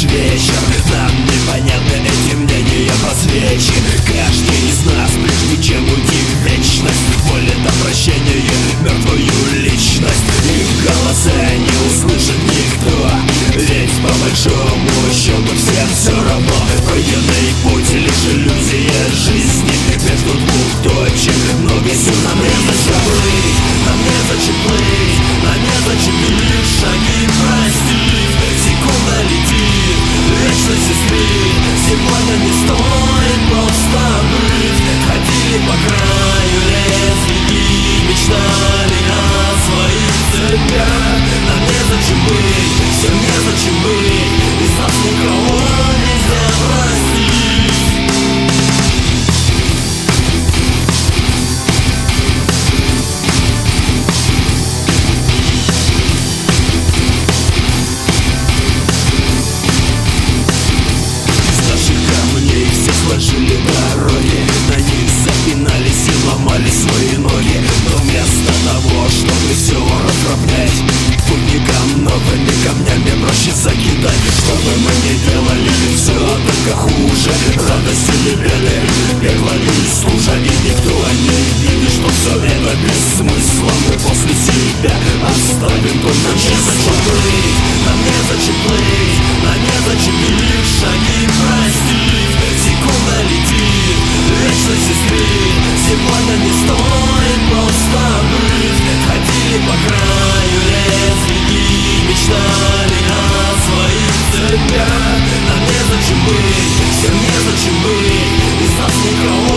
лишь вечер. Нам непонятны эти мнения посвечен Каждый из нас, прежде чем уйти в вечность Волит обращение мертвую личность. Их голоса не услышит никто. Ведь по большому счету всем все равно. Военный путь лишь иллюзия жизни. Между незачем быть, всем незачем быть Из нас никого нельзя простить сложили дороги На них запинались и ломали свои ноги. Но вместо того, чтобы все Путникам новыми камнями проще закидать Что бы мы ни делали, все только хуже. Радости не пекло не служа И никто не видит, что все это без смысла Мы после себя оставим только плыть Нам незачем плыть, нам незачем быть, всем незачем быть Из